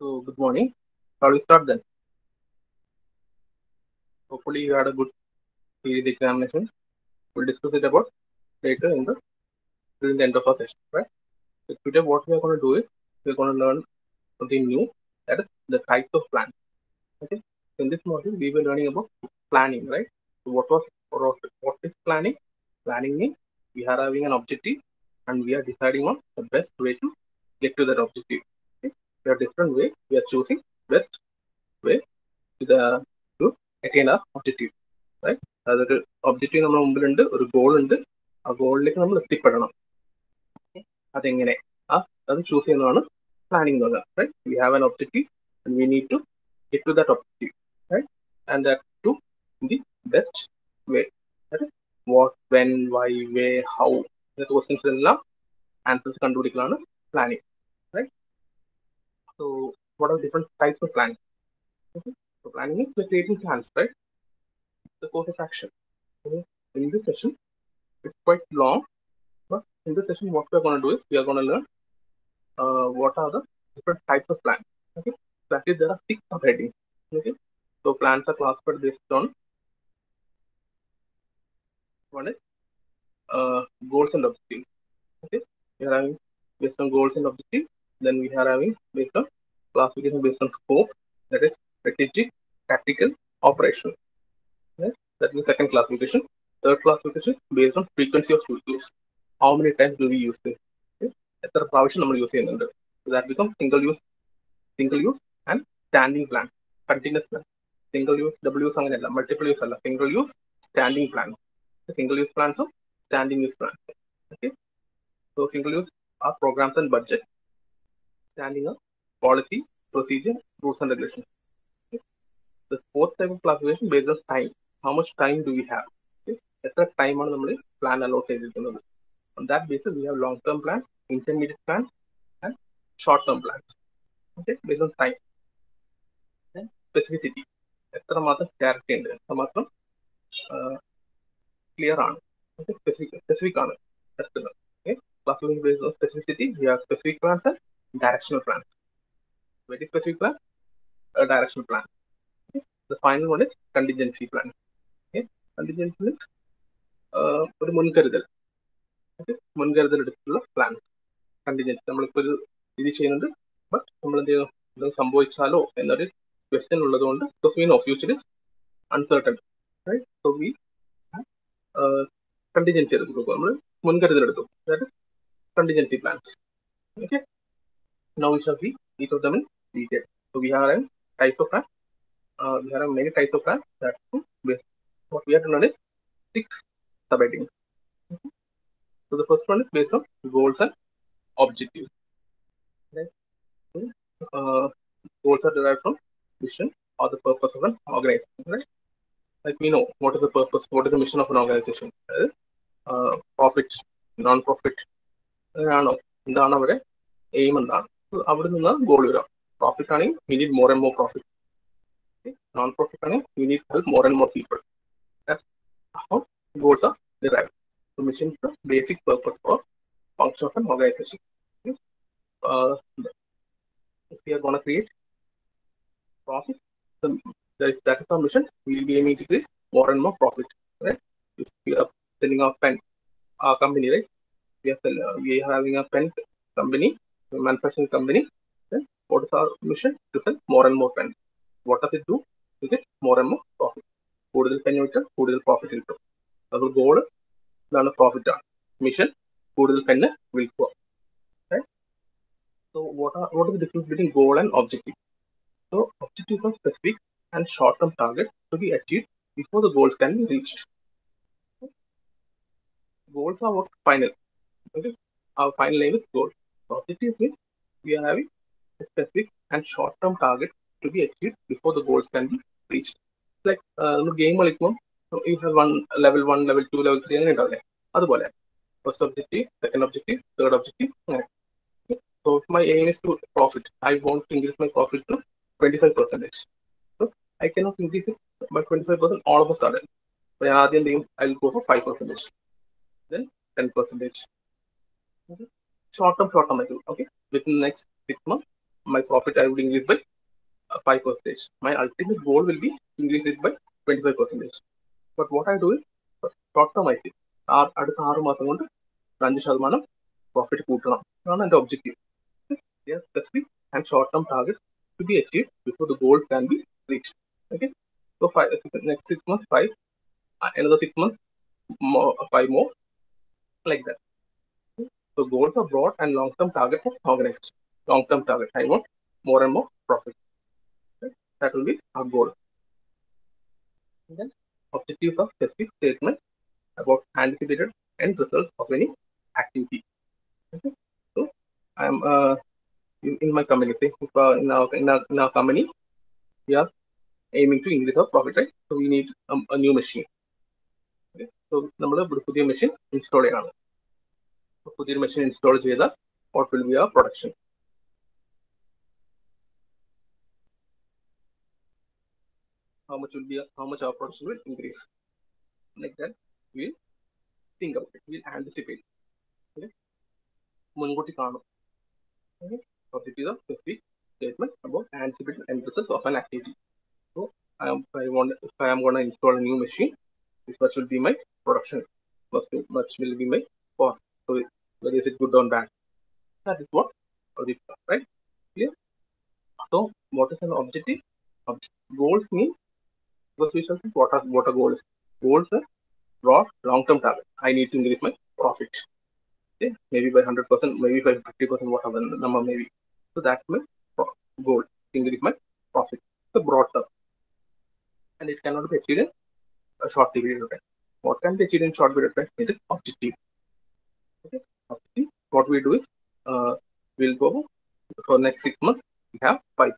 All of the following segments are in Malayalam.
So, good morning. Shall we start then? Hopefully, you had a good period examination. We'll discuss it about later in the during the end of our session, right? So today, what we are going to do is we're going to learn something new. That is the types of plans. Okay. So in this module, we were learning about planning, right? So what was what what is planning? Planning means we are having an objective and we are deciding on the best way to get to that objective. There are different way. We are choosing best way to the to attain our objective, right? അതൊരു ഒബ്ജക്റ്റീവ് നമ്മുടെ മുമ്പിലുണ്ട് ഒരു ഗോൾ ഉണ്ട്. ആ ഗോളിലേക്ക് നമ്മൾ എത്തിപ്പെടണം. അതെങ്ങനെ? ആ അത് ചൂസ് ചെയ്യുന്നതാണ് പ്ലാനിങ് എന്ന് പറയുന്നത് right we have an objective and we need to get to that objective right and that to the best way what when why way how ഇങ്ങനത്തെ ക്വസ്റ്റ്യൻസ് എല്ലാം answers കണ്ടുപിടിക്കലാണ് planning So what are different types of planning? Okay. So planning is creating plans, right? The course of action. Okay. In this session, it's quite long, but in this session, what we are going to do is we are going to learn uh, what are the different types of plans. Okay. So there are six subheadings. Okay. So plans are classified based on one is uh, goals and objectives. Okay, Here I am, based on goals and objectives Then we are having based on classification based on scope. That is strategic, tactical, operational. Right? That is the second classification. Third classification based on frequency of use. How many times do we use this? എത്ര പ്രാവശ്യം നമ്മൾ യൂസ് ചെയ്യുന്നുണ്ട് that become single use single use and standing plan continuous plan single use double use അങ്ങനെയല്ല മൾട്ടിപ്പിൾ യൂസ് അല്ല single use standing plan single use പ്ലാൻസും standing use plans okay so single use are programs and budget Standing policy procedure rules and regulations the fourth type of classification based on time. How much time do we have? Okay. എത്ര ടൈമാണ് നമ്മൾ പ്ലാൻ അലോട്ട് ചെയ്തിരിക്കുന്നത് on that basis we have long term plans intermediate plans and short term plans okay based on time then specificity എത്ര മാത്രം ക്ലാരിറ്റി ഉണ്ട് എത്രമാത്രം ക്ലിയർ ആണ് സ്പെസിഫിക് സ്പെസിഫിക് ആണ് അടുത്തത് okay classification based on specificity we have specific plans and directional plans very specific plan directional plan the final one is contingency plan. Okay? Contingency means uh, ഒരു മുൻകരുതൽ. മുൻകരുതൽ എടുത്തിട്ടുള്ള പ്ലാൻ കണ്ടിജൻസി നമ്മളിപ്പോൾ ഒരു ഇത് ചെയ്യുന്നുണ്ട് ബട്ട് നമ്മൾ എന്ത് ചെയ്യുന്നു എന്തെങ്കിലും സംഭവിച്ചാലോ എന്നൊരു ക്വസ്റ്റ്യൻ ഉള്ളതുകൊണ്ട് because we know future is uncertain right so we contingency എടുത്തു നമ്മൾ മുൻകരുതൽ എടുത്തു. That is contingency plans okay Now we shall see each of them in detail so we have types of plan uh, we have many types of plans that what we have to learn is six subheadings. Okay. So the first one is based on goals and objectives. Right. So, uh, goals are derived from mission or the purpose of an organization. Right. Like we know what is the purpose, what is the mission of an organization. Uh, profit, non-profit. ആണോ എന്താണ് അവരെ എയിം എന്താണ് അവിടെ നിന്ന് ഗോൾ വരാം പ്രോഫിറ്റ് ആണെങ്കിൽ we need more and more profit non-profit money, we need to help more and more people. That's how goals are derived. So mission is the basic purpose or function of an organization. Okay. Uh, if we are going to create profit, then that is our mission. We will be aiming to create more and more profit. Right? If we are selling our pen, our company, right? We are selling, we are having a pen company, a manufacturing company. Then what is our mission? To sell more and more pens. what does it do? You get more and more profit. കൂടുതൽ പെൻ വിറ്റാൽ കൂടുതൽ പ്രോഫിറ്റ് കിട്ടും അപ്പോൾ ഗോള് ഇതാണ് പ്രോഫിറ്റ് ആണ് മിഷൻ കൂടുതൽ പെന്ന് വിൽക്കുക so what are what is difference between goal and objective so objectives are specific and short term target to be achieve before the goals can be reached goals are what final okay our final aim is goal objective means we are having a specific and short term target to be achieved before the goals can be reached. Like uh, game കളിക്കുമ്പോൾ you have one level one, level two, level three അങ്ങനെ ഉണ്ടാവില്ലേ അതുപോലെ first objective second objective third objective അങ്ങനെ so my aim is to profit I want to increase my profit to twenty five percentage so I can not increase it by twenty five percent all of a sudden ഞാൻ ആദ്യം എന്ത് ചെയ്യും I will go for five percentage then ten percentage short term short term ആയിരിക്കും okay within next six month my profit I would increase by uh, five percentage. My ultimate goal will be increase it by twenty five percentage. But what I do is short term ആയിട്ട് ആ അടുത്ത ആറ് മാസം കൊണ്ട് ഒരു അഞ്ച് ശതമാനം പ്രോഫിറ്റ് കൂട്ടണം അതാണ് എൻ്റെ objective specific and short term target to be achieve before the goals can be reach okay so five next six months five another six months more, five more like that so goals are broad and long term targets are organized long term target i want more and more profit right? that will be our goal and then objectives are specific statements about anticipated end results of any activity okay so i'm uh, in, in my company say if, uh, in, our, in, our, in our company we are aiming to increase our profit right so we need um, a new machine so നമ്മൾ ഇവിടെ പുതിയ മെഷീൻ ഇൻസ്റ്റാൾ ചെയ്യണം പുതിയൊരു മെഷീൻ ഇൻസ്റ്റാൾ ചെയ്താൽ വാട്ട് വിൽ ബി ആ production how much will be how much our production will increase like that we'll think about it we'll anticipate okay മുൻകൂട്ടി കാണും okay so it is a specific statement about anticipated end results of an activity so I am, I want if I am going to install a new machine this much will be my production much, much will be my cost so whether is it good or bad? That is what right? Clear? So what is an objective? Object, goals mean because we shall what are what are goals. Goals are broad long-term target. I need to increase my profit okay? Maybe by 100 percent maybe by 50 percent whatever the number maybe so that's my goal increase my profit. The broad term. And it cannot be achieved in a short period of time. What can be achieved in short period of time is objective. Okay, objective. What we do is uh, we'll go for next six months. We have 5%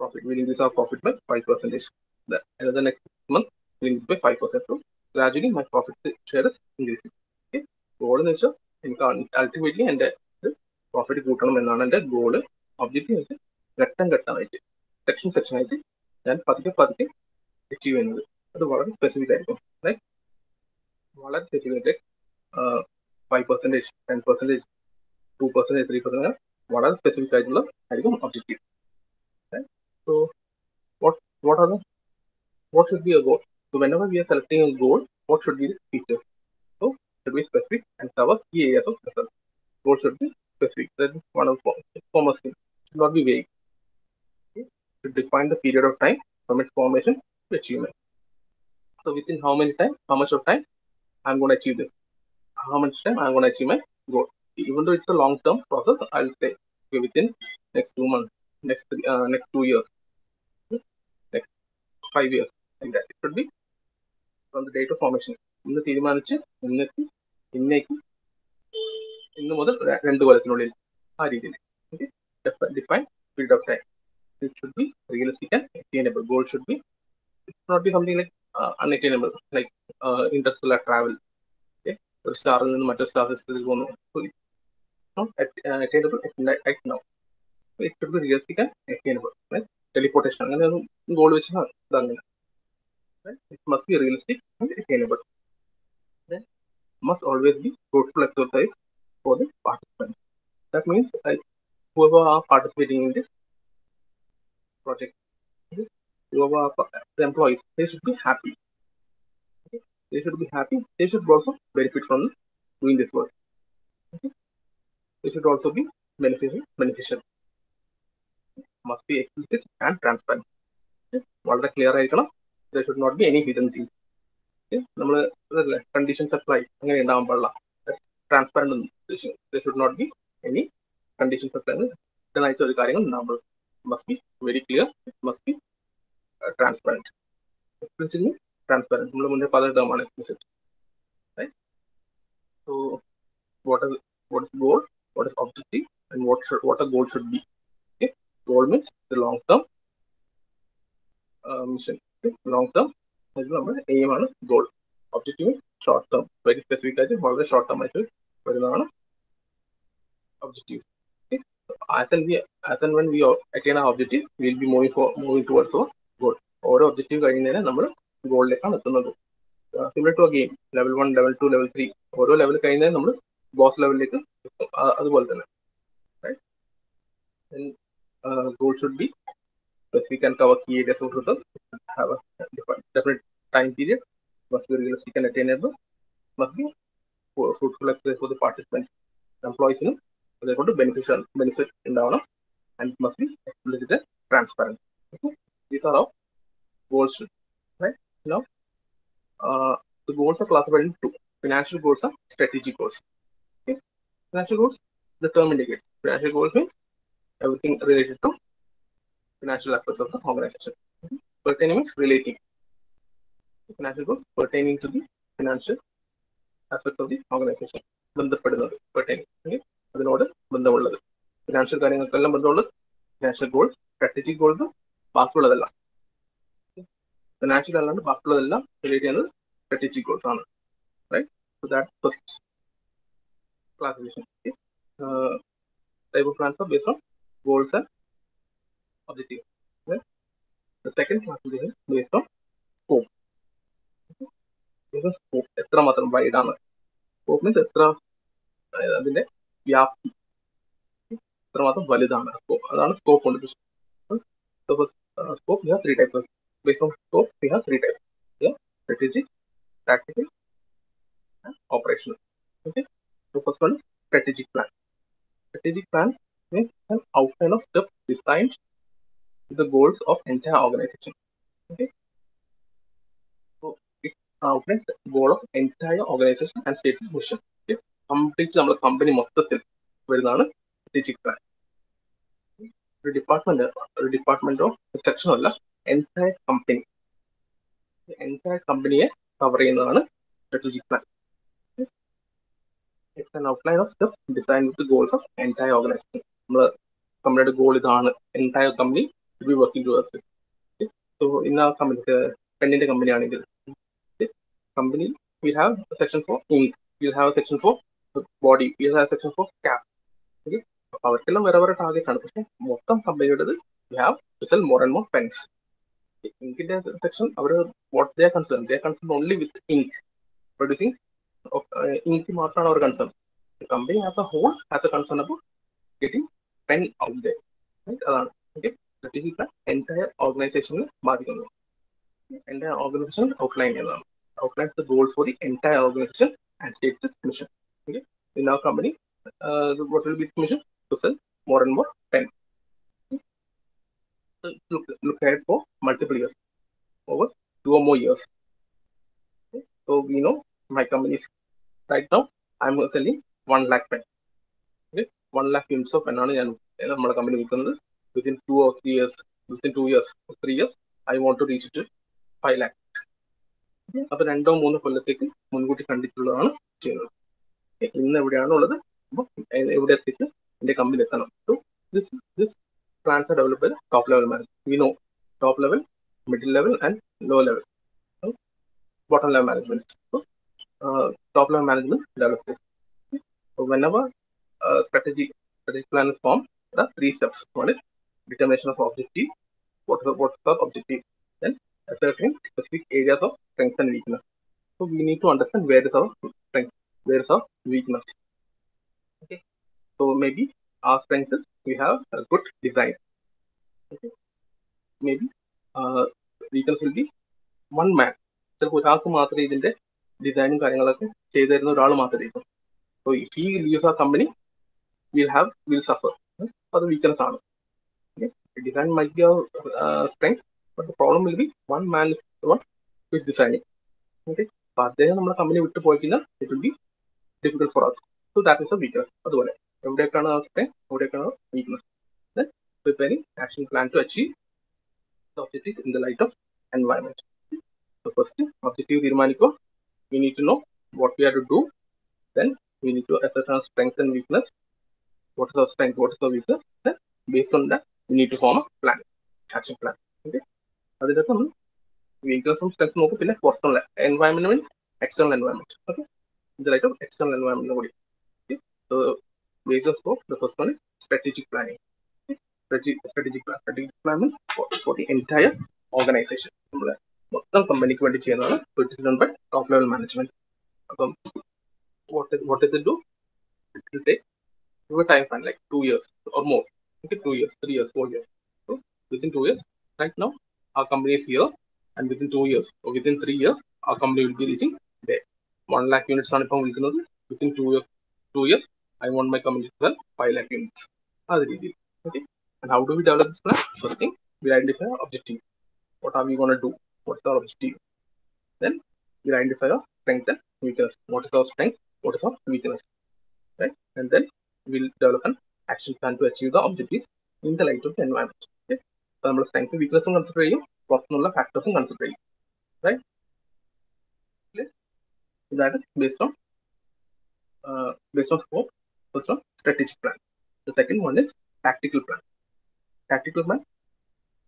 profit. We'll increase our profit by five percentage. The another next six months we'll increase by 5%. So gradually my profit share is increasing. Okay, goal വെച്ചാൽ എനിക്ക് അൾട്ടിമേറ്റ്ലി എന്റെ പ്രോഫിറ്റ് കൂട്ടണം എന്നാണ് എന്റെ ഗോൾ ഒബ്ജക്റ്റീവ് വെച്ച് ഘട്ടം ഘട്ടമായിട്ട് സെക്ഷൻ സെക്ഷൻ ആയിട്ട് ഞാൻ പതുക്കെ പതുക്കെ അച്ചീവ് ചെയ്യുന്നത് അത് വളരെ സ്പെസിഫിക് ആയിരിക്കും ലൈക്ക് വളരെ specific 5 percentage 10 percentage 2 percentage 3 percentage what are the specific criteria? Curriculum objective. So what what are the what should be a goal? So whenever we are selecting a goal what should be the features? So should be specific and cover key areas of special. goal should be specific. Then one of former skill should not be vague. Okay. should define the period of time from its formation to achievement. So within how many time how much of time i'm going to achieve this? How much time I'm going to achieve my goal? Even though it's a long-term process, I'll say okay, within next two months, next uh, next two years, next five years, like that. It should be from the date of formation. ഇന്ന് തീരുമാനിച്ച് ഇന്നേക്ക് ഇന്നേക്ക് ഇന്ന് മുതൽ രണ്ട് കൊല്ലത്തിനുള്ളിൽ ആ രീതിയിൽ okay define period of time it should be realistic and attainable. Goal should be it should not be something like uh, unattainable, like uh, interstellar travel. Okay, ഒരു സ്റ്റാറിൽ നിന്ന് മറ്റൊരു സ്റ്റാർ സിസ്റ്റത്തിൽ പോകുന്നു and attainable. Right? Teleportation അങ്ങനെ ഒരു ഗോൾ വെച്ച് ഇതങ്ങനെ must be realistic and attainable. Then must always be fruitful exercise for the participants. That means whoever are participating in this project. Whoever the employees, they should be happy. Okay? They should be happy. They should also benefit from doing this work. Okay? They should also be beneficial. Beneficial. Must be explicit and transparent. Okay? വളരെ ക്ലിയർ ആയിരിക്കണം there should not be any hidden thing നമ്മൾ കണ്ടീഷൻ സപ്ലൈ അങ്ങനെ ഉണ്ടാവാൻ പാടില്ല transparent there should not be any condition supply ഹിഡനായിട്ട് ഒരു കാര്യങ്ങൾ ഉണ്ടാകുമ്പോൾ must be very clear. It must be uh, transparent. Explicitly transparent. നമ്മൾ മുന്നേ പല ടേമാണ് explicit. Right? So what is what is goal? What is objective? And what should what a goal should be? Okay. Goal means the long term uh, mission. Okay. Long term നമ്മുടെ എയിം ആണ് goal objective short term very specific ആയിട്ട് വളരെ ഷോർട്ട് ടേം ആയിട്ട് വരുന്നതാണ് objective as and we as and when we attain our objective we will be moving for moving towards our goal ഓരോ ഒബ്ജക്റ്റീവ് കഴിയുന്നതിന് നമ്മൾ ഗോളിലേക്കാണ് എത്തുന്നത് similar to game level one level two level three ഓരോ ലെവൽ കഴിയുന്നതിന് നമ്മൾ ബോസ് ലെവലിലേക്ക് അതുപോലെ തന്നെ then uh, goal should be specific and cover key areas of result, have a defined, definite time period, must be realistic and attainable, must be for fruitful exercise for the participants, employees, you know, therefore to beneficial benefit ഉണ്ടാവണം and it must be explicit and transparent. Okay? These are our goals, right? Now, uh, the goals are classified into two. Financial goals and strategic goals. Okay? Financial goals, the term indicates. Financial goals means everything related to financial aspects of the organization. Okay? Pertaining means relating. Financial goals pertaining to the financial aspects of the organization. ബന്ധപ്പെടുന്നത് pertaining. Okay? അതിനോട് ബന്ധമുള്ളത് ഫിനാൻഷ്യൽ കാര്യങ്ങൾക്കെല്ലാം ബന്ധമുള്ളത് ഫിനാൻഷ്യൽ ഗോൾസ് സ്ട്രാറ്റജിക് ഗോൾസ് ബാക്കിയുള്ളതെല്ലാം ഫിനാൻഷ്യൽ അല്ലാണ്ട് ബാക്കിയുള്ളതെല്ലാം റിലേറ്റ് ചെയ്യുന്നത് സ്ട്രാറ്റജിക് ഗോൾസ് ആണ്. Right so that first classification type of plans based on goals and objective The second classification based on scope. Scope എത്രമാത്രം വൈഡ് ആണ്? സ്കോപ്പ് മീൻസ് എത്ര അതിന്റെ വ്യാപ്തി. എത്രമാത്രം വലുതാണ് സ്കോപ്പ് അതാണ് സ്കോപ്പ് കൊണ്ട് scope three types based on scope we have three types strategic tactical operational okay so first one is strategic plan strategic plan means an outline of steps designed with the goals of entire organization okay so it outlines the goal of entire organization and states its mission okay complete നമ്മുടെ കമ്പനി മൊത്തത്തിൽ വരുന്നതാണ് സ്ട്രാറ്റജിക് പ്ലാൻ ഒരു ഡിപ്പാർട്ട്മെന്റ് ഒരു ഡിപ്പാർട്ട്മെന്റോ സെക്ഷനോ അല്ല എന്റയർ കമ്പനി എന്റയർ കമ്പനിയെ കവർ ചെയ്യുന്നതാണ് strategic plan it's an outline of step design with goals of entire organisation നമ്മൾ കമ്പനിയുടെ ഗോൾ ഇതാണ് entire company be working towards so ഇന്ന കമ്പനി പെണ്ണിന്റെ കമ്പനി ആണെങ്കിൽ company will have section for ink will have section for body will have section for cap അവർക്കെല്ലാം വേറെ വേറെ ടാർഗറ്റ് ആണ്. പക്ഷെ മൊത്തം കമ്പനിയുടേത് have to sell more and more pens ഇങ്കിന്റെ section our what they concern they concern only with ink producing ink മാത്രമാണ് അവർ concern company as a whole has a concern അപ്പോൾ ഗെറ്റിംഗ് പെൻ ഔട്ട് ദേ അതാണ് ഓക്കെ സ്ട്രാറ്റജിക് പ്ലാൻ എൻറ്റയർ ഓർഗനൈസേഷനെ ബാധിക്കുന്നത് എൻറ്റയർ ഓർഗനൈസേഷൻ ഔട്ട്ലൈൻ ചെയ്യുന്നതാണ് outlines the goals for the entire organization and states its mission. Okay, in our company, uh, what will be its mission? To sell look, look ahead for multiple years, over two or more years. Okay. So we know my company is right now I'm selling one lakh pen. Okay, one lakh units of ആണ് ഞാൻ നമ്മുടെ കമ്പനി വിൽക്കുന്നത് or three years, within two years, or three years, I want to reach it to five lakh. അപ്പൊ രണ്ടോ മൂന്നോ കൊല്ലത്തേക്ക് മുൻകൂട്ടി കണ്ടിട്ടുള്ളതാണ് ചെയ്യുന്നത് ഇന്ന് എവിടെയാണ് ഉള്ളത് അപ്പൊ എവിടെ എത്തിച്ച് എന്റെ കമ്പനി എത്തണം so this plans are developed by the top level manager. We know top level, middle level, and low level. So, bottom level management. So, uh, top level management develops this. So, whenever uh, strategy strategic plan is formed, there are three steps. One is determination of objective. What is the, what's the objective? Then ascertain specific areas of strength and weakness. So we need to understand where is our strength, where is our weakness. Okay. So maybe our strength is we have a good design. Okay. Maybe uh, weakness will be one man. ചിലപ്പോൾ ഒരാൾക്ക് മാത്രമേ ഇതിന്റെ ഡിസൈനും കാര്യങ്ങളൊക്കെ ചെയ്തു തരുന്ന ഒരാൾ മാത്രമേ ഇപ്പം സോ ഇഫ് ഹി ലീവ്സ് ആ company will have will suffer അത് വീക്ക്നെസ് ആണ്. Design might be strength but problem will be one man one is designing okay അപ്പൊ അദ്ദേഹം നമ്മുടെ കമ്പനി വിട്ടു പോയി കഴിഞ്ഞാൽ it will be difficult for us so that is a weakness അതുപോലെ. എവിടെയൊക്കെയാണ് ആ സ്ട്രെങ്ത് എവിടെയൊക്കെയാണ് weakness then preparing action plan to achieve the objectives in the light of environment so first objective തീരുമാനിക്കുക we need to know what we are to do then we need to assess our strength and weakness. What is our strength? What is our weakness? Then based on that, we need to form a plan, action plan. Okay. അതിനകത്ത് നമ്മൾ വീക്ക്നസും സ്ട്രെങ്ത് നോക്കും പിന്നെ പുറത്തുള്ള environment means external environment okay ഇതിലായിട്ട് external environment കൂടി Base scope the first one strategic planning strategic plan strategic plan means for the entire organization നമ്മുടെ മൊത്തം കമ്പനിക്ക് വേണ്ടി ചെയ്യുന്നതാണ് it is done by top level management അപ്പം what is what does it do? It will take a time span like two years or more. Okay, two years, three years, four years. So within two years, right now, our company is here, and within two years, or within three years, our company will be reaching there. One lakh units ആണ് ഇപ്പം വിൽക്കുന്നത് within two years, two years, I want my company to sell five lakh units. അത് രീതിയിൽ okay. And how do we develop this plan? First thing, we identify our objective. What are we going to do? What's our objective? Then we identify our strength and weakness. What is our strength? What is our weakness? Right? And then we'll develop an action plan to achieve the objectives in the light of the environment. Okay? അപ്പോൾ നമ്മൾ സ്ട്രെങ്ത് വീക്ക്നസും കൺസിഡർ ചെയ്യും പുറത്തുനിന്നുള്ള ഫാക്ടേഴ്സും കൺസിഡർ ചെയ്യും right that is based on uh, based on scope, First of strategic plan. The second one is tactical plan. Tactical plan.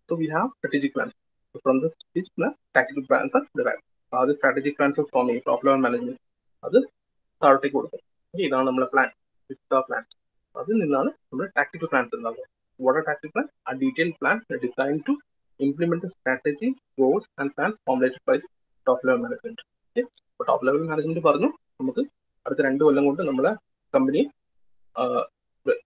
So we have strategic plan. So from the strategic plan, tactical plans are derived. Uh, the strategic plans are forming top level management. അത് താഴോട്ടേക്ക് കൊടുക്കും Okay, ഇതാണ് നമ്മുടെ പ്ലാൻ പ്ലാൻ അതിൽ നിന്നാണ് നമ്മുടെ ടാക്ടിക്കൽ പ്ലാൻസ് ഉണ്ടാകുന്നത് വാട്ട് ആർ ടാക്ടിക്കൽ പ്ലാൻ ആ detail plan design to implement strategy goals and plans formulated by top level management അപ്പോൾ ടോപ്പ് ലെവൽ മാനേജ്മെന്റ് പറഞ്ഞു നമുക്ക് അടുത്ത രണ്ട് കൊല്ലം കൊണ്ട് നമ്മളെ കമ്പനി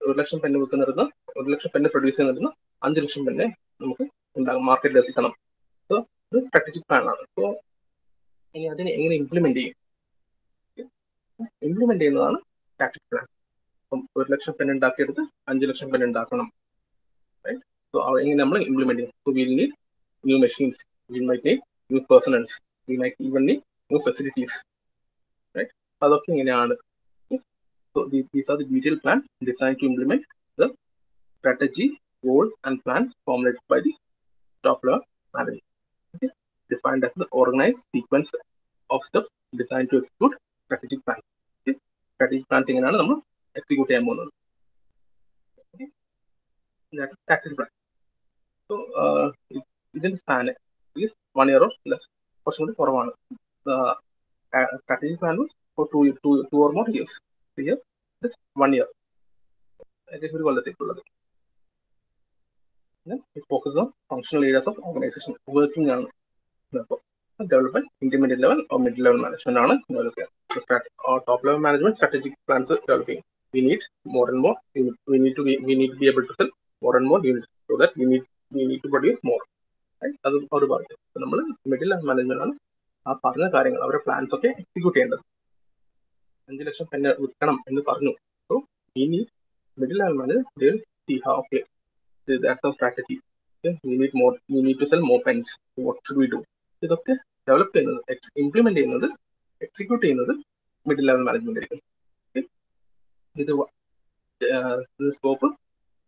ഒരു ലക്ഷം പെന്ന് വിൽക്കുന്നിടത്ത് ഒരു ലക്ഷം പെന്ന് പ്രൊഡ്യൂസ് ചെയ്യുന്നിടത്ത് അഞ്ച് ലക്ഷം പെന്നെ നമുക്ക് ഉണ്ടാകും മാർക്കറ്റിൽ എത്തിക്കണം. സോ ഇത് സ്ട്രാറ്റജിക് പ്ലാൻ ആണ്. സോ ഇനി അതിനെ എങ്ങനെ ഇംപ്ലിമെന്റ് ചെയ്യും? ഇംപ്ലിമെന്റ് ചെയ്യുന്നതാണ് സ്ട്രാറ്റജിക് പ്ലാൻ അപ്പം ഒരു ലക്ഷം പെൻ ഉണ്ടാക്കിയെടുത്ത് അഞ്ച് ലക്ഷം പെൻ ഉണ്ടാക്കണം. സോ എങ്ങനെ നമ്മൾ ഇംപ്ലിമെന്റ് ചെയ്യും? So will need new machines will might need new personals will might even need new facilities അതൊക്കെ ഇങ്ങനെയാണ്. So these are the detailed plan designed to implement the strategy, goals, and plans formulated by the top level manager. Okay. Defined as the organized sequence of steps designed to execute strategic plan. Okay. Strategic plan എങ്ങനെയാണ് നമ്മൾ എക്സിക്യൂട്ട് ചെയ്യാൻ പോകുന്നത് ടാക്ടിക്കൽ പ്ലാൻ സോ ഇതിന്റെ span is one year or less കുറച്ചും കൂടി കുറവാണ് strategic plan for two two two or more years Year one year ഏകദേശം ഒരു കൊല്ലത്തേക്കുള്ളത് focus on functional areas of organisation working ആണ്. Development intermediate level or mid level management ആണ് ഡെവലപ്പ് ചെയ്യുന്നത് top level management strategic plans develop ചെയ്യും we need more and more we need to we need be able to sell more and more unit so that we need we need to produce more അത് അവർ പറഞ്ഞു നമ്മൾ മിഡിൽ ലെവൽ മാനേജ്മെന്റ് ആണ് ആ പറഞ്ഞ കാര്യങ്ങൾ അവരുടെ പ്ലാൻസ് ഒക്കെ എക്സിക്യൂട്ട് ചെയ്യേണ്ടത്. അഞ്ച് ലക്ഷം തന്നെ വിൽക്കണം എന്ന് പറഞ്ഞു. We middle how okay that's our strategy we need more we need to sell more pens what should we do ഇതൊക്കെ ഡെവലപ്പ് ചെയ്യുന്നത് ഇംപ്ലിമെന്റ് ചെയ്യുന്നത് എക്സിക്യൂട്ട് ചെയ്യുന്നത് മിഡിൽ ലെവൽ മാനേജ്മെന്റ് ആയിരിക്കും. ഇത് സ്കോപ്പ്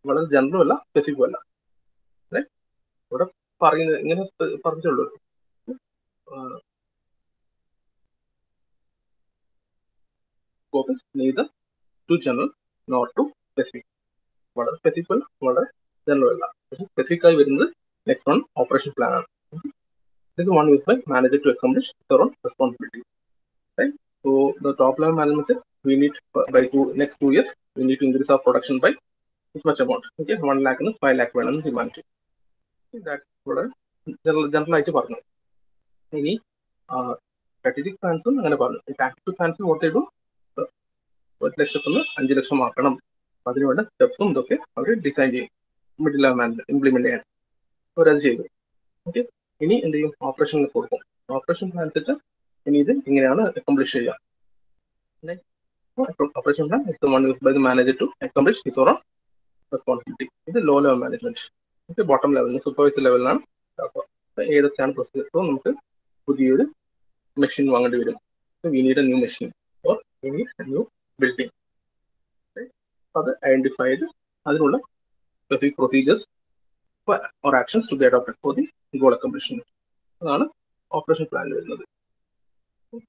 വളരെ ജനറൽ അല്ല സ്പെസിഫിക് അല്ല. ഇവിടെ പറയുന്നത് ഇങ്ങനെ പറഞ്ഞിട്ടുള്ളൂ. Is neither. Too general nor too specific. വളരെ സ്പെസിഫിക് അല്ല വളരെ ജനറൽ അല്ല പക്ഷേ സ്പെസിഫിക് ആയി വരുന്നത് നെക്സ്റ്റ് വൺ ഓപ്പറേഷൻ പ്ലാൻ ആണ്. This one use by manager to accomplish their own responsibility right so the top level management we need by to next two years we need to increase our production by is much amount okay one ലാക്കിന് five lakh വേണമെന്ന് തീരുമാനിച്ചു. ദാറ്റ് വളരെ ജനറൽ ജനറൽ ആയിട്ട് പറഞ്ഞു. ഇനി സ്ട്രാറ്റജിക് പ്ലാൻസും അങ്ങനെ പറഞ്ഞു. ടാക്ടിക്കൽ പ്ലാൻസ് വോട്ട് ചെയ്തു ഒരു ലക്ഷത്തിൽ നിന്ന് അഞ്ച് ലക്ഷം ആക്കണം. അതിനുവേണ്ട സ്റ്റെപ്സും ഇതൊക്കെ അവർ ഡിസൈൻ ചെയ്യും. മിഡിൽ മാനേജർ ഇംപ്ലിമെന്റ് ചെയ്യാൻ അവരത് ചെയ്തു. ഓക്കെ ഇനി എന്ത് ചെയ്യും? ഓപ്പറേഷനിൽ കൊടുക്കും. ഓപ്പറേഷൻ പ്ലാൻ അനുസരിച്ച് ഇനി ഇത് ഇങ്ങനെയാണ് അക്കംപ്ലിഷ് ചെയ്യുക. Operation plan is one use by the manager to accomplish is or responsibility ഇത് low level management okay bottom ലെവലിൽ സൂപ്പർവൈസർ ലെവലിലാണ് ഏതൊക്കെയാണ് പ്രൊസീജിയർ നമുക്ക് പുതിയൊരു മെഷീൻ വാങ്ങേണ്ടി വരും. We need a new machine or we need a new building അത് ഐഡന്റിഫൈ ചെയ്ത് അതിനുള്ള specific procedures actions to be adopted for the goal accomplishment അതാണ് ഓപ്പറേഷൻ പ്ലാനിൽ വരുന്നത്.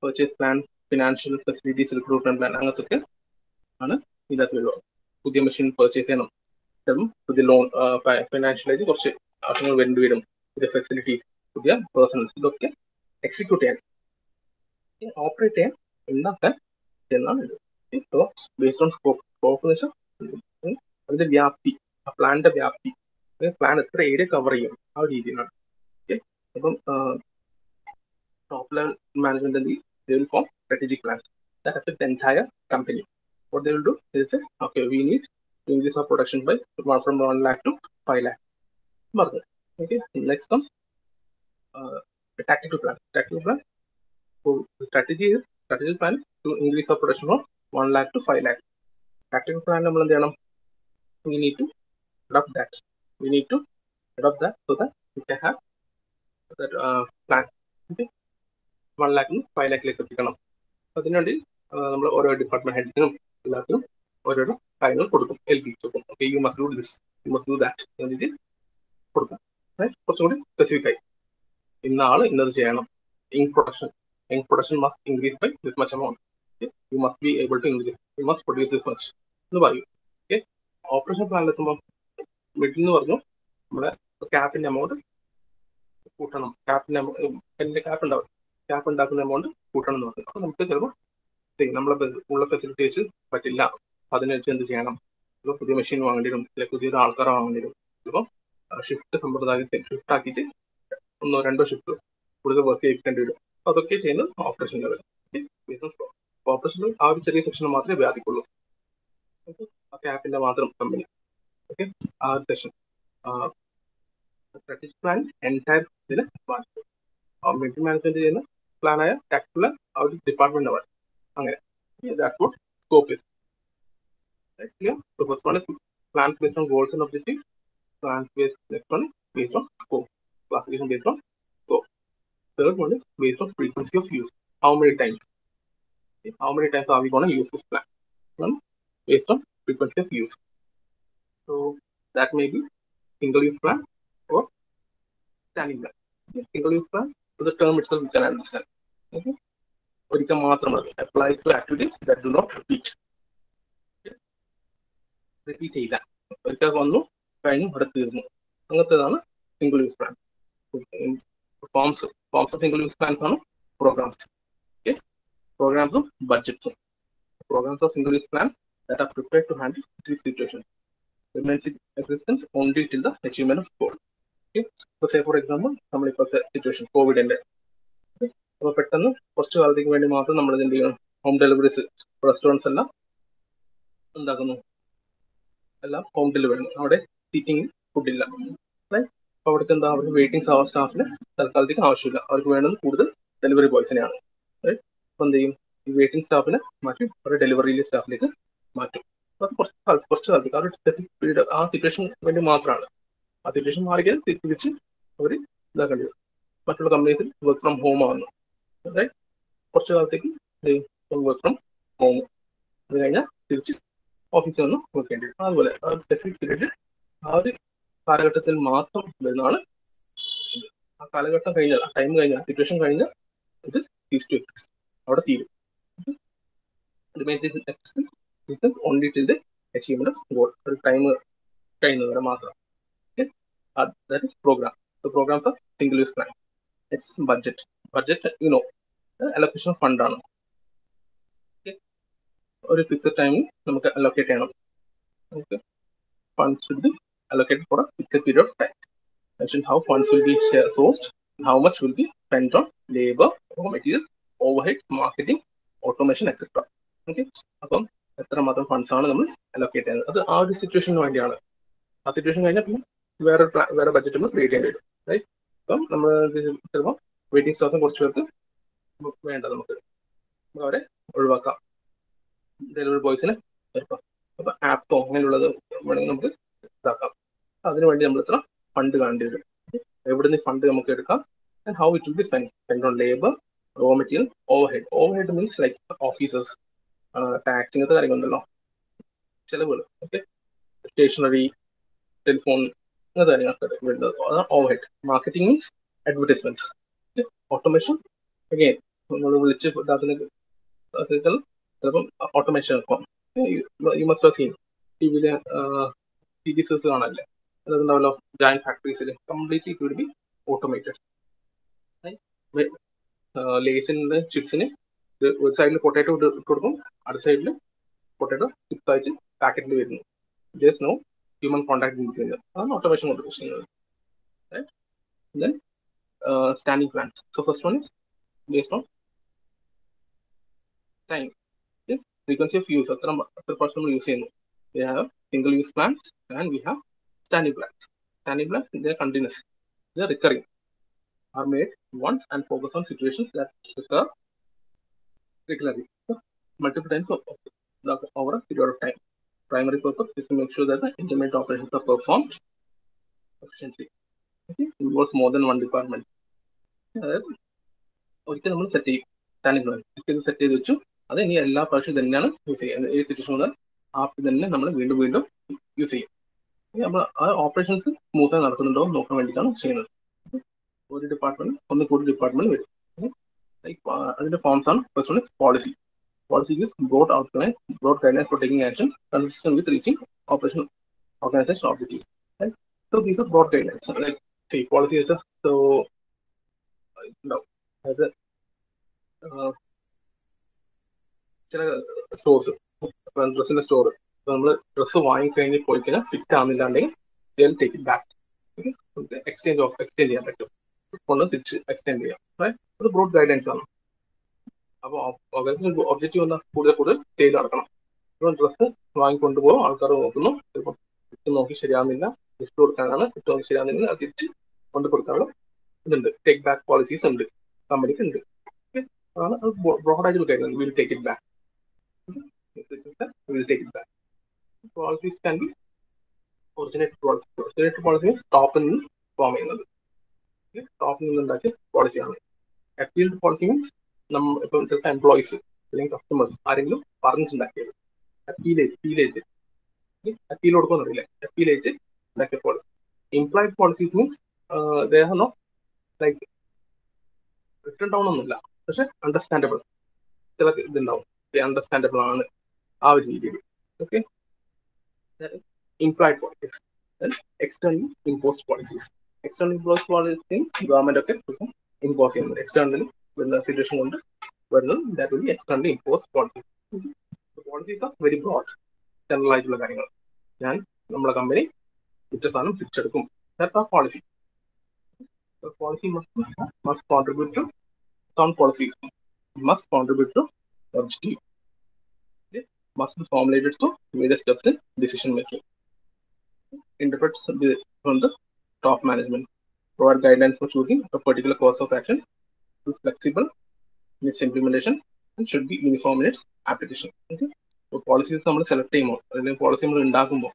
Purchase plan financial facilities recruitment plan അങ്ങനത്തെ ആണ് ഇതിനകത്ത് വരുവാ പുതിയ മെഷീൻ പെർച്ചേസ് ചെയ്യണം. പുതിയ ലോൺ ഫിനാൻഷ്യലായിട്ട് കുറച്ച് ആവശ്യങ്ങൾ വേണ്ടി വരും. പുതിയ ഫെസിലിറ്റീസ് പുതിയ പേഴ്സണൽസ് ഇതൊക്കെ എക്സിക്യൂട്ട് ചെയ്യാൻ. ഓപ്പറേറ്റ് ചെയ്യാൻ ഉണ്ടാക്കാൻ എന്നാണ് ഇത്. So based on scope scope എന്ന് വെച്ചാൽ അതിന്റെ വ്യാപ്തി ആ പ്ലാനിന്റെ വ്യാപ്തി പ്ലാൻ എത്ര ഏരിയ കവർ ചെയ്യും ആ ഒരു രീതിയിലാണ് ഓക്കെ അപ്പം ടോപ്പ് ലെവൽ മാനേജ്മെന്റ് എന്ത് will form strategic plans that affect the entire company. What they will do is say, okay, we need increase our production by one from 1 lakh to 5 lakh. Market. Okay. Next comes uh, a tactical plan. Tactical plan. So the strategy is strategic plan is to increase our production from 1 lakh to 5 lakh. Tactical plan നമ്മൾ എന്ത് ചെയ്യണം? We need to adopt that we need to adopt that so that we can have that uh, plan. Okay. 1 നിന്ന് ഫൈവ് ലാക്കിലേക്ക് എത്തിക്കണം. അതിനുവേണ്ടി നമ്മൾ ഓരോ ഡിപ്പാർട്ട്മെന്റ് ഹെഡിനും എല്ലാത്തിനും ഓരോരോ കാര്യങ്ങൾ കൊടുക്കും. ഏൽപ്പിച്ചു കൊടുക്കും. Okay you must do this you must do that എന്ന രീതിയിൽ കൊടുക്കും. കുറച്ചും കൂടി സ്പെസിഫിക് ആയി. ഇന്ന ആൾ ഇന്നത് ചെയ്യണം. Ink production ink production must increase by this much amount you must be able to increase you must produce this much എന്ന് പറയും. ഓക്കെ ഓപ്പറേഷൻ പ്ലാനിലെത്തുമ്പോൾ മിഡിൽ എന്ന് പറഞ്ഞു നമ്മുടെ ക്യാപ്പിന്റെ എമൗണ്ട് കൂട്ടണം. ക്യാപ്പിന്റെ എന്റെ ക്യാപ്പ് ഉണ്ടാവും. ക്യാപ്പ് ഉണ്ടാക്കുന്ന എമൗണ്ട് കൂട്ടണം എന്ന് പറഞ്ഞു. അപ്പൊ നമുക്ക് ചിലപ്പോൾ നമ്മളെ ഉള്ള ഫെസിലിറ്റി വെച്ച് പറ്റില്ല. അതിന് എന്ത് ചെയ്യണം? ചിലപ്പോൾ പുതിയ മെഷീൻ വാങ്ങേണ്ടി വരും അല്ലെങ്കിൽ പുതിയൊരു ആൾക്കാരെ വാങ്ങേണ്ടി വരും ചിലപ്പോൾ ഷിഫ്റ്റ് സമ്പ്രദായത്തിൽ ഷിഫ്റ്റ് ആക്കിയിട്ട് ഒന്നോ രണ്ടോ ഷിഫ്റ്റ് കൂടുതൽ വർക്ക് ചെയ്യിക്കേണ്ടി വരും. അപ്പോൾ അതൊക്കെ ചെയ്യുന്നത് ഓപ്പറേഷൻ ലെവൽ ബിസിനസ് ഓപ്പറേഷനിൽ ആ ഒരു ചെറിയ സെക്ഷൻ മാത്രമേ വ്യാപിക്കുള്ളൂ ആ ക്യാപ്പിന്റെ മാത്രം കമ്പനി ഓക്കെ ആ ഒരു സെഷൻ സ്ട്രാറ്റജിക് പ്ലാൻ എൻറ്റയർ ഇതിന് ബാധിക്കും മിലിറ്ററി മാനേജ്മെന്റ് ചെയ്യുന്ന പ്ലാനായ ടാക്ടിക്കൽ ആ ഒരു ഡിപ്പാർട്ട്മെന്റ് ആണ് അങ്ങനെ that would scope is clear so first one is plans based on goals and objectives plans based next one is based on scope classification based on scope third one is based on frequency of use how many times okay, how many times are we going to use this plan one based on frequency of use so that may be single use plan or standing plan okay, single use plan so the term itself you can understand okay ഒരിക്കൽ മാത്രം മതി apply to activities that do not repeat repeat ചെയ്യില്ല ഒരിക്കൽ വന്നു കഴിഞ്ഞു അവിടെ തീർന്നു അങ്ങനത്തേതാണ് single use plan forms forms single use plans ആണ് പ്രോഗ്രാംസ് ഓക്കെ പ്രോഗ്രാംസും ബഡ്ജറ്റ്സും Programs of single use plans that are prepared to handle specific situations. remains in existence only till the achievement of goal. Okay. So say for example, നമ്മളിപ്പോഴത്തെ സിറ്റുവേഷൻ കോവിഡിന്റെ അപ്പൊ പെട്ടെന്ന് കുറച്ച് കാലത്തേക്ക് വേണ്ടി മാത്രം നമ്മൾ എന്ത് ചെയ്യണം? ഹോം ഡെലിവറീസ് റെസ്റ്റോറന്റ്സ് എല്ലാം എന്താക്കുന്നു? എല്ലാം ഹോം ഡെലിവറി അവിടെ സീറ്റിംഗ് ഫുഡില്ല അപ്പൊ അവിടുത്തെ എന്താ? അവർക്ക് വെയിറ്റിംഗ് സ്റ്റാഫിന് തൽക്കാലത്തേക്ക് ആവശ്യമില്ല. അവർക്ക് വേണ്ടത് കൂടുതൽ ഡെലിവറി ബോയ്സിനെയാണ് അപ്പൊ എന്ത് ചെയ്യും ഈ വെയിറ്റിംഗ് സ്റ്റാഫിനെ മാറ്റി അവരുടെ ഡെലിവറിയിലെ സ്റ്റാഫിലേക്ക് മാറ്റും. അത് കുറച്ച് കാലത്ത് കുറച്ച് കാലത്ത്. ഒരു സ്പെസിഫിക് പീരീഡ് ആ സിറ്റുവേഷൻ വേണ്ടി മാത്രമാണ്. ആ സിറ്റുവേഷൻ മാറിയാൽ തിരിച്ച് അവർ ഇതാക്കേണ്ടി വരും. മറ്റുള്ള കമ്പനീസിൽ വർക്ക് ഫ്രം ഹോം ആവുന്നു. കുറച്ച് കാലത്തേക്ക് വർക്ക് ഫ്രം ഹോം അത് കഴിഞ്ഞാൽ തിരിച്ച് ഓഫീസിൽ നിന്ന് വെക്കേണ്ടി വരും. അതുപോലെ ആ സ്പെസിഫിക് പീരീഡ് ആ ഒരു കാലഘട്ടത്തിൽ മാത്രം വരുന്നതാണ് ആ കാലഘട്ടം കഴിഞ്ഞാൽ ആ ടൈം കഴിഞ്ഞാൽ സിറ്റുവേഷൻ കഴിഞ്ഞാൽ ഇത് സീസ് ടു എക്സിസ്റ്റ് അവിടെ തീരും existence only till the achievement of goal ഒരു ടൈം കഴിയുന്നവരെ മാത്രം that is programme programmes are single use plan next budget budget you know allocation ഫണ്ടാണ് ഒരു ഫിക്സഡ് ടൈമിൽ നമുക്ക് അലോക്കേറ്റ് ചെയ്യണം നമുക്ക് funds should be allocated for a fixed period of time mention how funds will be sourced how much will be spend on labour raw materials overhead marketing automation etcetera okay അപ്പം എത്ര മാത്രം ഫണ്ട്സ് ആണ് നമ്മൾ അലോക്കേറ്റ് ചെയ്യുന്നത്? അത് ആ ഒരു സിറ്റുവേഷന് വേണ്ടിയാണ്. ആ സിറ്റുവേഷൻ കഴിഞ്ഞാൽ പിന്നെ വേറെ വേറെ ബഡ്ജറ്റ് നമ്മൾ ക്രിയേറ്റ് ചെയ്യേണ്ടി വരും. റൈറ്റ് അപ്പം നമ്മൾ ചിലപ്പോൾ വെയിറ്റിംഗ് സ്റ്റാഫും കുറച്ച് പേർക്ക് വേണ്ട നമുക്ക്. അവരെ ഒഴിവാക്കാം. ഡെലിവറി ബോയ്സിന് വരുമ്പോൾ അപ്പൊ ആപ്പോ അങ്ങനെയുള്ളത് വേണമെങ്കിൽ നമുക്ക് ഇതാക്കാം. അതിനുവേണ്ടി നമ്മൾ ഇത്ര ഫണ്ട് കാണേണ്ടി വരും. എവിടെ നിന്ന് ഫണ്ട് നമുക്ക് എടുക്കാം? And how it will be spend spend on labour raw material overhead overhead means like officers tax ഇങ്ങനത്തെ കാര്യങ്ങളുണ്ടല്ലോ. ചിലവുകൾ ഓക്കെ സ്റ്റേഷനറി ടെലിഫോൺ ഇങ്ങനത്തെ കാര്യങ്ങളൊക്കെ വരുന്നത്. അതാണ് overhead marketing means advertisements automation again നമ്മൾ വിളിച്ച് ചിലപ്പം ഓട്ടോമേഷൻ ഇപ്പം യു മസ്റ്റ് സീൻ ടി വിയിലെ ടി വി സീസ് കാണല്ലേ അതുണ്ടാവല്ലോ joint ഫാക്ടറീസിൽ completely it will be automated ലേസിന്റെ ചിപ്സിന് ഒരു സൈഡിൽ പൊട്ടാറ്റോ ഇട്ട് കൊടുക്കും അടുത്ത സൈഡിൽ പൊട്ടാറ്റോ ചിപ്സ് ആയിട്ട് പാക്കറ്റിൽ വരുന്നു. Just no human contact between അതാണ് ഓട്ടോമേഷൻ കൊണ്ട് ചെയ്യുന്നത് then standing plans so first one is based on time frequency of use എത്ര എത്ര പ്രാവശ്യം നമ്മൾ യൂസ് ചെയ്യുന്നു. We have single use plans and we have standing plans standing plans they're continuous ഇത് recurring, are made once and focus on situations that recur regularly, so multiple times over a period of time. Primary purpose is to make sure that the intermediate operations are performed efficiently. Okay, it involves more than one department. ഒരിക്കൽ നടക്കുന്നുണ്ടോ നോക്കാൻ വേണ്ടിയിട്ടാണ് ചെയ്യുന്നത് ഒരു ഡിപ്പാർട്ട്മെന്റ് ഒന്ന് കൂടുതൽ ഡിപ്പാർട്ട്മെന്റ് വരും ലൈക്ക് അതിന്റെ ഫോംസ് ആണ് first one is policy policy is broad outline broad guidance for taking action consistent with reaching operation organisation objectives so these are broad guidance like see policy വെച്ചാൽ സോ ഉണ്ടാവും അതായത് ചില സ്റ്റോഴ്സ് ഡ്രസ്സിന്റെ സ്റ്റോർ നമ്മൾ ഡ്രസ്സ് വാങ്ങിക്കഴിഞ്ഞ് പോയി കഴിഞ്ഞാൽ ഫിറ്റ് ആവുന്നില്ലാണ്ടെങ്കിൽ ടേക്ക് ഇറ്റ് ബാക്ക് നമുക്ക് എക്സ്ചേഞ്ച് ഓഫ് എക്സ്ചേഞ്ച് ചെയ്യാൻ പറ്റും കൊണ്ട് തിരിച്ച് എക്സ്റ്റെൻഡ് ചെയ്യാം. അത് ബ്രോഡ് ഗൈഡൻസ് ആണ്. അപ്പോൾ ഓർഗനൈസേഷൻ ഒബ്ജക്റ്റീവ് എന്താ കൂടുതൽ കൂടുതൽ സെയിൽ നടക്കണം. ഇപ്പോൾ ഡ്രസ്സ് വാങ്ങിക്കൊണ്ടുപോകും ആൾക്കാർ നോക്കുന്നു. ചിലപ്പോൾ ഫിറ്റ് നോക്കി ശരിയാവുന്നില്ല. ഗിഫ്റ്റ് കൊടുക്കാനാണ് ഫിറ്റ് നോക്കി ശരിയാവുന്നില്ല. അത് തിരിച്ച് കൊണ്ട് കൊടുക്കാനുള്ള ഇതുണ്ട്. ടേക്ക് ബാക്ക് പോളിസീസ് ഉണ്ട്. കമ്പനിക്ക് ഉണ്ട്. അതാണ് അത് ബ്രോഡായിട്ട് കാര്യം will take it back will take it back policies can be originate policy originate policy സ്റ്റോപ്പിൽ നിന്ന് ഫോം ചെയ്യുന്നത്. സ്റ്റോപ്പിൽ നിന്ന് ഉണ്ടാക്കിയ പോളിസിയാണ് അപ്പീൽഡ് പോളിസി മീൻസ് നമ്മൾ ഇപ്പം ചിലപ്പോൾ എംപ്ലോയീസ് അല്ലെങ്കിൽ കസ്റ്റമേഴ്സ് ആരെങ്കിലും പറഞ്ഞിട്ടുണ്ടാക്കിയത്. അപ്പീലേജ് അപ്പീലേജ് അപ്പീൽ കൊടുക്കുമെന്നറിയില്ല അപ്പീലേജ് ഉണ്ടാക്കിയ policy implied policies means they have no like return down ഒന്നുമില്ല. പക്ഷെ അണ്ടർസ്റ്റാൻഡബിൾ ചില ഇതുണ്ടാവും. അണ്ടർസ്റ്റാൻഡബിൾ ആണ് ആ ഒരു രീതിയിൽ. Okay implied policies Externally imposed policies external impose policy government ഒക്കെ ഇമ്പോസ് ചെയ്യുന്നത് എക്സ്റ്റേണലി വരുന്ന സിറ്റുവേഷൻ കൊണ്ട് വരുന്നത് that will be externally impose policy policies are very broad general ആയിട്ടുള്ള കാര്യങ്ങൾ ഞാൻ നമ്മുടെ കമ്പനി വിറ്റ സാധനം തിരിച്ചെടുക്കും that are policy policy must must contribute to sound policies must contribute to objective. Okay? Must be formulated to various steps in decision making. Interprets the, from the top management. Provide guidelines for choosing a particular course of action. Be flexible in its implementation and should be uniform in its application. Okay? So policies നമ്മൾ സെലക്ട് ചെയ്യുമ്പോൾ അല്ലെങ്കിൽ പോളിസി നമ്മൾ ഉണ്ടാക്കുമ്പോൾ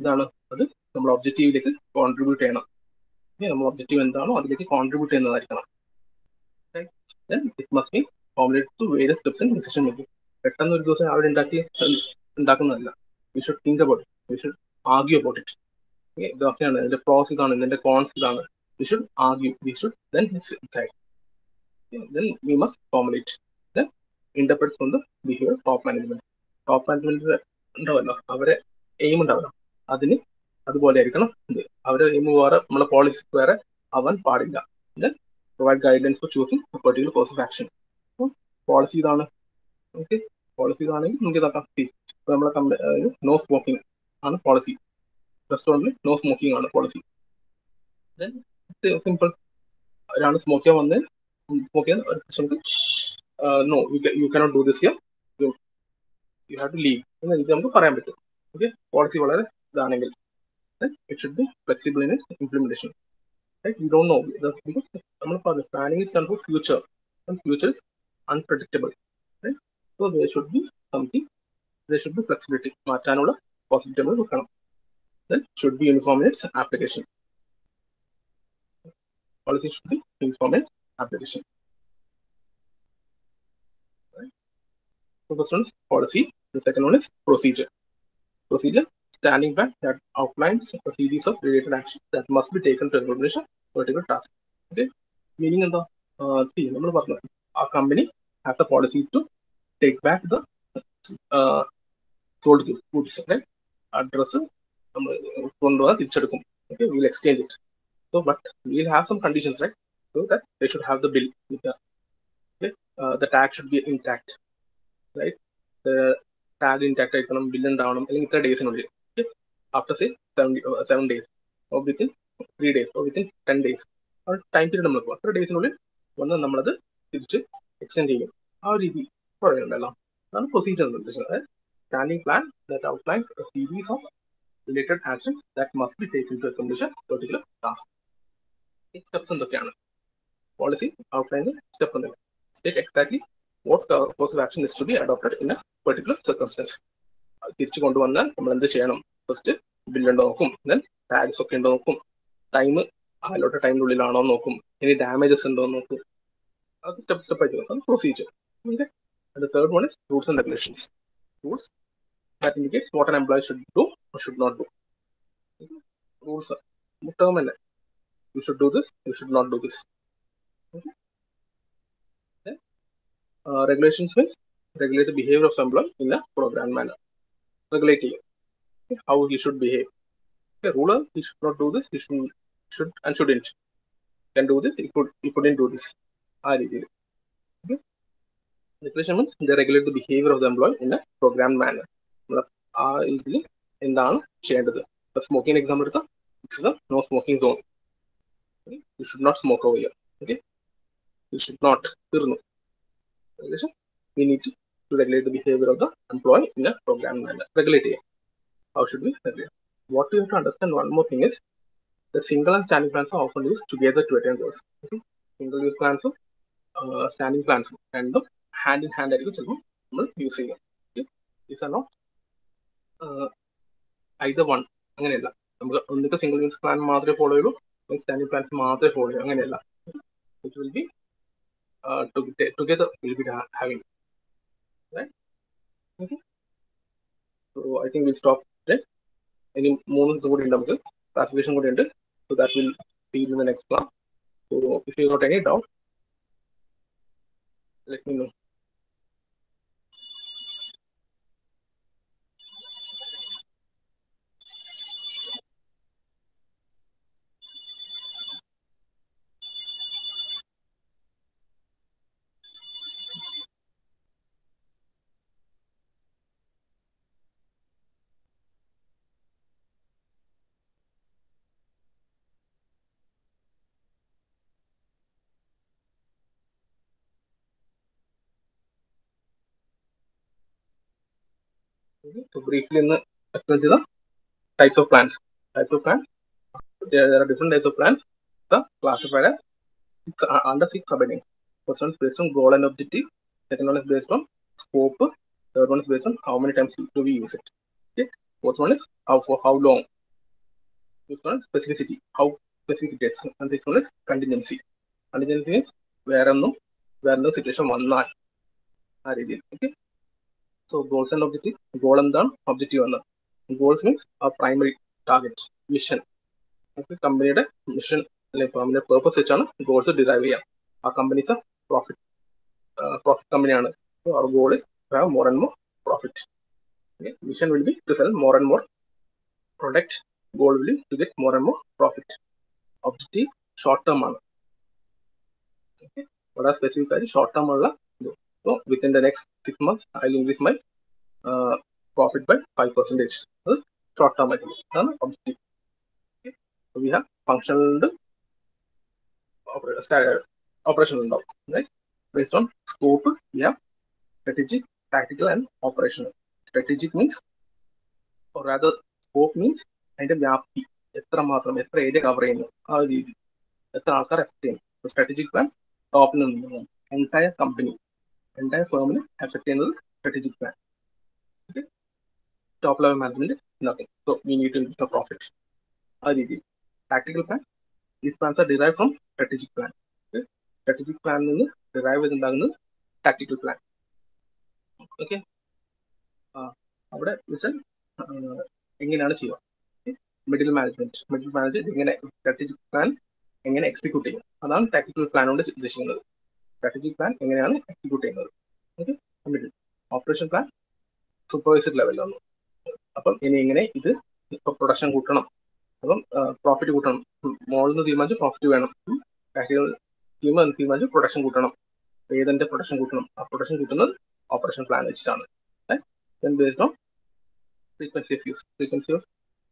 ഇതാണ് അത് നമ്മൾ ഒബ്ജക്റ്റീവിലേക്ക് കോൺട്രിബ്യൂട്ട് ചെയ്യണം നമ്മൾ ഒബ്ജക്റ്റീവ് എന്താണോ അതിലേക്ക് contribute ചെയ്യുന്നതായിരിക്കണം then it must be formulated to various steps in decision making. പെട്ടെന്ന് ഒരു ദിവസം അവിടെ ഉണ്ടാക്കി ഉണ്ടാക്കുന്നതല്ല we should think about we should argue about it ഇതൊക്കെയാണ് ഇതിന്റെ പ്രോസ് ഇതാണ് ഇതിന്റെ കോൺസ് ഇതാണ്. We should argue we should then decide then we must formulate then interprets from the behaviour top management top management ഉണ്ടാവല്ലോ അവരെ എയിം ഉണ്ടാവല്ലോ അതിന് അതുപോലെ ആയിരിക്കണം ഇത്. അവരെ എയിം വേറെ നമ്മളെ പോളിസി വേറെ ആവാൻ പാടില്ല. Then provide guidance for choosing particular course of action policy ഇതാണ്. ഓക്കെ പോളിസി ഇതാണെങ്കിൽ നമുക്ക് ഇതാക്കാം. നമ്മളെ കമ്പനി നോ സ്മോക്കിംഗ് ആണ് പോളിസി റെസ്റ്റോറന്റിൽ നോ സ്മോക്കിംഗ് ആണ് പോളിസി സിമ്പിൾ ഒരാൾ സ്മോക്ക് ചെയ്യാൻ വന്ന് സ്മോക്ക് ചെയ്യാൻ ഒരു no you cannot do this here you you have to leave എന്ന രീതി നമുക്ക് പറയാൻ പറ്റും. ഓക്കെ പോളിസി വളരെ ഇതാണെങ്കിൽ. It should be flexible in its implementation right? You know because നമ്മൾ പറഞ്ഞു planning is done for future future? So there should be something. There should be flexibility. മാറ്റാനുള്ള പോസിബിലിറ്റി നമ്മൾ വെക്കണം then should be uniform in its application. Policy should be uniform in application. Right? So first one is policy. The second one is procedure. Procedure standing back that outlines a series of related actions that must be taken to accomplish a particular task. Okay? Meaning in the uh, see, നമ്മൾ പറഞ്ഞു ആ company has a policy to take back the sold goods right ആ ഡ്രസ്സ് നമ്മൾ കൊണ്ടുപോകാൻ തിരിച്ചെടുക്കും okay will exchange it so but will have some conditions right so that they should have the bill the tag should be intact right tag intact ആയിരിക്കണം ബില്ല് ഉണ്ടാവണം അല്ലെങ്കിൽ ഇത്ര ഡേയ്സിനുള്ളിൽ after say seven, uh, seven days or within three days or within ten days ആ ടൈം പീരീഡ് നമ്മൾ അത്ര ഡേയ്സിനുള്ളിൽ വന്ന് നമ്മളത് തിരിച്ച് എക്സ്റ്റെൻഡ് ചെയ്യും ആ ഒരു രീതി പറയുന്നുണ്ടല്ലോ അതാണ് പ്രൊസീജിയർ എന്ന് ഉദ്ദേശിച്ചത് standing plan that outlines a series of related actions that must be taken to accomplish a particular task. ഈ steps എന്തൊക്കെയാണ് പോളിസി ഔട്ട്ലൈനിൽ സ്റ്റെപ്പ് എന്തൊക്കെ state exactly what course of action is to be adopted in a particular circumstance തിരിച്ചു കൊണ്ടുവന്നാൽ നമ്മൾ എന്ത് ചെയ്യണം ഫസ്റ്റ് ബില്ലുണ്ടോ നോക്കും ദെൻ ടാക്സ് ഒക്കെ ഉണ്ടോ നോക്കും ടൈം അതിലോട്ട് ടൈമിനുള്ളിലാണോ നോക്കും ഇനി ഡാമേജസ് ഉണ്ടോ നോക്കും അത് സ്റ്റെപ്പ് സ്റ്റെപ്പ് ആയിട്ട് നോക്കാം procedure okay the third one is rules and regulations. Rules that indicates what an employee should do or should not do. Okay. Rules are term and you should do this, you should not do this. Okay. Then, uh, regulations means regulate the behavior of employee in a programmed manner. Regulating okay, how he should behave. A ruler, he should not do this, he should, should and shouldn't. Can do this, he could he couldn't do this. ആ രീതിയിൽ regulation means they regulate the behavior of the employee in a programmed manner. ആ ഇതിൽ എന്താണ് ചെയ്യേണ്ടത് ഇപ്പൊ സ്മോക്കിംഗ് എക്സാമ്പിൾ എടുത്താൽ it's the no smoking zone you should not smoke over okay you should not തീർന്നു regulation we need to regulate the behaviour of the employee in a programme manner regulate ചെയ്യാം how should be regulate what you to understand one more thing is the single and standing plans often use together to attend goals single use പ്ലാൻസും standing പ്ലാൻസും രണ്ടും ഹാൻഡ് ഇൻ ഹാൻഡ് ആയിരിക്കും ചിലപ്പോൾ നമ്മൾ യൂസ് ചെയ്യുക these are not either one അങ്ങനെയല്ല. നമുക്ക് ഒന്നിക്ക് സിംഗിൾ യൂസ് പ്ലാൻ മാത്രമേ ഫോളോ ചെയ്യുള്ളൂ. സ്റ്റാൻഡിംഗ് പ്ലാൻസ് മാത്രമേ ഫോളോ ചെയ്യൂ അങ്ങനെയല്ല. It will be together will be having okay so I think will stop ഇനി മൂന്ന് ഇത് കൂടി ഉണ്ട് നമുക്ക്. ക്ലാസിഫിക്കേഷൻ കൂടി ഉണ്ട്. So that will be in the next class so if you got any doubt let me know. So briefly in the explain the types of plants. Types of plants. There, there are different types of plants. The classified as six, uh, under six subheadings. First one is based on goal and objective. Second one is based on scope. Third one is based on how many times do we use it. Okay. Fourth one is how for how long. Fifth one is specificity. How specific it is. And sixth one is contingency. Contingency means വേറെ ഒന്നും വേറെ ഒന്നും സിറ്റുവേഷൻ വന്നാൽ ആ രീതിയിൽ okay So goals and objective goal എന്താണ് ഒബ്ജക്റ്റീവ് എന്ന് ഗോൾസ് മീൻസ് ആ പ്രൈമറി ടാർഗറ്റ് മിഷൻ നമുക്ക് കമ്പനിയുടെ മിഷൻ അല്ലെങ്കിൽ കമ്പനിയുടെ പേർപ്പസ് വെച്ചാണ് ഗോൾസ് ഡിറൈവ് ചെയ്യാം. ആ കമ്പനീസ് പ്രോഫിറ്റ് പ്രോഫിറ്റ് കമ്പനിയാണ് അവർ goal is have more and more profit mission will be to sell more and more product goal will to get more and more profit objective short term ആണ്. വളരെ സ്പെസിഫിക് ആയിട്ട് ഷോർട്ട് ടേം ഉള്ള The next six months, I'll increase my uh, profit by 5 percentage. Short term item. Objective. Okay. So we have functional oper operational right? Based on scope, we have strategic, tactical, and operational. Strategic means, or rather, scope means അതിന്റെ വ്യാപ്തി എത്ര മാത്രം എത്ര ഏരിയ കവർ ചെയ്യുന്നു ആ രീതി എത്ര ആൾക്കാർ എഫക്ട് ചെയ്യുന്നു സ്ട്രാറ്റജിക് പ്ലാൻ ടോപ്പിൽ നിന്ന് എന്റയർ കമ്പനി entire ഫേമിനെ എഫക്ട് ചെയ്യുന്നത് strategic plan top level management nothing so we need to increase the profit ആ രീതിയിൽ. Tactical plan these plans are derive from strategic plan strategic പ്ലാനിൽ നിന്ന് ഡിറൈവ് ചെയ്തുണ്ടാകുന്നത് ടാക്ടിക്കൽ പ്ലാൻ ഓക്കെ അവിടെ വെച്ചാൽ എങ്ങനെയാണ് ചെയ്യുക? മിഡിൽ മാനേജ്മെന്റ് മിഡിൽ മാനേജ്മെന്റ് എങ്ങനെ സ്ട്രാറ്റജിക് പ്ലാൻ എങ്ങനെ എക്സിക്യൂട്ട് ചെയ്യും? അതാണ് ടാക്ടിക്കൽ പ്ലാൻ കൊണ്ട് ഉദ്ദേശിക്കുന്നത്. സ്ട്രാറ്റജിക് പ്ലാൻ എങ്ങനെയാണ് എക്സിക്യൂട്ട് ചെയ്യുന്നത്. മിഡിൽ ഓപ്പറേഷൻ പ്ലാൻ സൂപ്പർവൈസർ ലെവലിൽ വന്നു അപ്പം ഇനി എങ്ങനെ ഇത് ഇപ്പൊ പ്രൊഡക്ഷൻ കൂട്ടണം. അപ്പം പ്രോഫിറ്റ് കൂട്ടണം. മോളിൽ നിന്ന് തീരുമാനിച്ച് പ്രോഫിറ്റ് വേണം. പ്രാക്ടിക്കൽ ടീം തീരുമാനിച്ച് പ്രൊഡക്ഷൻ കൂട്ടണം. ഏതെന്റെ പ്രൊഡക്ഷൻ കൂട്ടണം? ആ പ്രൊഡക്ഷൻ കൂട്ടുന്നത് ഓപ്പറേഷൻ പ്ലാൻ വെച്ചിട്ടാണ്. then based on frequency use frequency of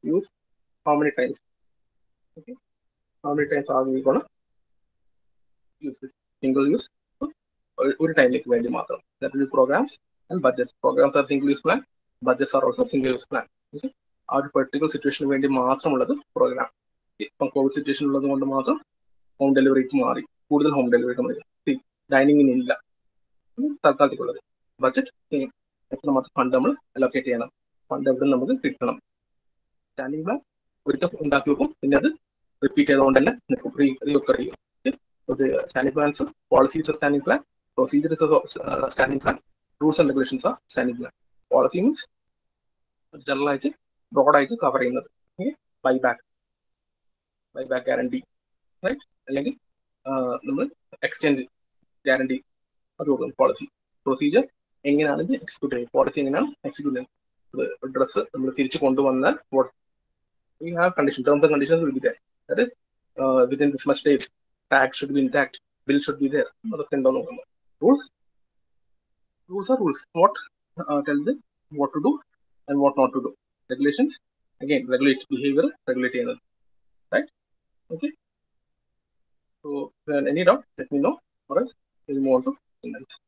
use how many times? Okay. How many times are this single use. ഒരു ടൈമിലേക്ക് വേണ്ടി മാത്രം. That programmes and budget programmes are single use plan budgets are also single use plan ആ ഒരു പെർട്ടിക്കുലർ സിറ്റുവേഷന് വേണ്ടി മാത്രമുള്ളത് പ്രോഗ്രാം ഇപ്പം കോവിഡ് സിറ്റുവേഷൻ ഉള്ളത് കൊണ്ട് മാത്രം ഹോം ഡെലിവറിക്ക് മാറി. കൂടുതൽ ഹോം ഡെലിവറി മാറി. ഡൈനിങ്ങിന് ഇല്ല. തൽക്കാലത്തേക്കുള്ളത്. ബഡ്ജറ്റ് എത്രമാത്രം ഫണ്ട് നമ്മൾ അലോക്കേറ്റ് ചെയ്യണം. ഫണ്ട് എവിടെ നമുക്ക് കിട്ടണം. സ്റ്റാൻഡിംഗ് പ്ലാൻ ഒരിക്കൽ ഉണ്ടാക്കി വെക്കും. പിന്നെ അത് റിപ്പീറ്റ് ചെയ്തുകൊണ്ട് തന്നെ നിൽക്കും. റീ ഒക്കെ ചെയ്യും. Standing plans policies standing plan procedure standing plan rules and regulations ആ standing plan policy means general ആയിട്ട് ബ്രോഡായിട്ട് കവർ ചെയ്യുന്നത് buy back buy back guarantee right അല്ലെങ്കിൽ നമ്മൾ എക്സ്റ്റെൻഡ് ഗ്യാരണ്ടി അത് കൊടുക്കും പോളിസി പ്രൊസീജിയർ എങ്ങനെയാണ് ഇത് എക്സിക്യൂട്ട് ചെയ്യുക പോളിസി എങ്ങനെയാണ് എക്സിക്യൂട്ട് ചെയ്യുന്നത്? ഡ്രസ്സ് നമ്മൾ തിരിച്ചു കൊണ്ടുവന്നാൽ we have condition terms and conditions will be there. That is within within this much days tag should be intact bill should be അതൊക്കെ ഉണ്ടോ നോക്കുന്നത് rules. Rules are rules. What uh, tell them what to do and what not to do. Regulations again regulate behavior, regulate another, Right? Okay. So any doubt, let me know, or else we'll move on to next.